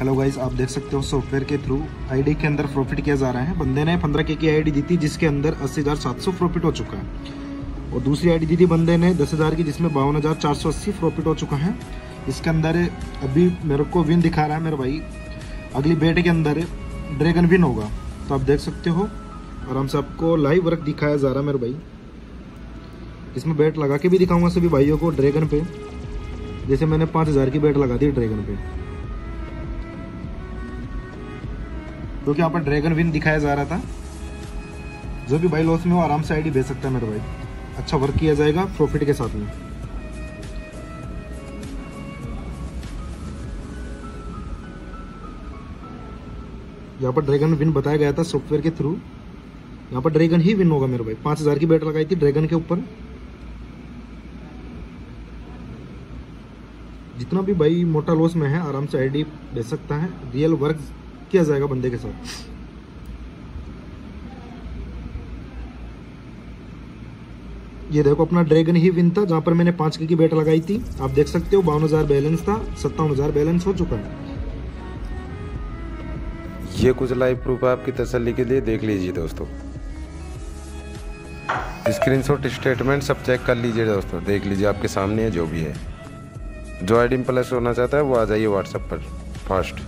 Hello guys आप देख सकते हो सॉफ्टवेयर के थ्रू आईडी के अंदर प्रॉफिट किया जा रहा है। बंदे ने 15 के की आईडी दी थी, जिसके अंदर अस्सी हज़ार सात सौ प्रॉफिट हो चुका है। और दूसरी आईडी दी थी बंदे ने दस हज़ार की, जिसमें बावन हज़ार चार सौ अस्सी प्रॉफिट हो चुका है। इसके अंदर अभी मेरे को विन दिखा रहा है मेरे भाई। अगली बेट के अंदर ड्रैगन विन होगा। तो आप देख सकते हो और हम सबको लाइव वर्क दिखाया जा रहा है मेरे भाई। इसमें बैट लगा के भी दिखाऊँगा सभी भाइयों को ड्रैगन पे। जैसे मैंने पाँच हज़ार की बैट लगा दी ड्रैगन पे। क्योंकि यहाँ पर ड्रैगन विन दिखाया जा रहा था। जो भी भाई लॉस में हो, आराम से आईडी भेज सकता है मेरे भाई। अच्छा वर्क किया जाएगा प्रॉफिट के साथ में। यहाँ पर ड्रैगन विन बताया गया था सॉफ्टवेयर के थ्रू यहाँ पर ड्रैगन ही विन होगा मेरे भाई। पाँच हज़ार की बैट लगाई थी ड्रैगन के ऊपर। जितना भी भाई मोटा लॉस में है, आराम से आईडी भेज सकता है। रियल वर्क किया जाएगा बंदे के साथ। ये देखो अपना ड्रैगन ही विन था, जहाँ पर मैंने पाँच की बैट लगाई थी। आप देख सकते हो, बावन हज़ार बैलेंस था, सत्तावन हज़ार बैलेंस हो चुका है। ये कुछ लाइव प्रूफ है आपकी तसल्ली के लिए, देख लीजिए दोस्तों। स्क्रीनशॉट स्टेटमेंट सब चेक कर लीजिए दोस्तों, देख लीजिए आपके सामने है जो भी है। जो आईडी प्लस होना चाहता है, वो आ जाइए व्हाट्सएप पर, फास्ट।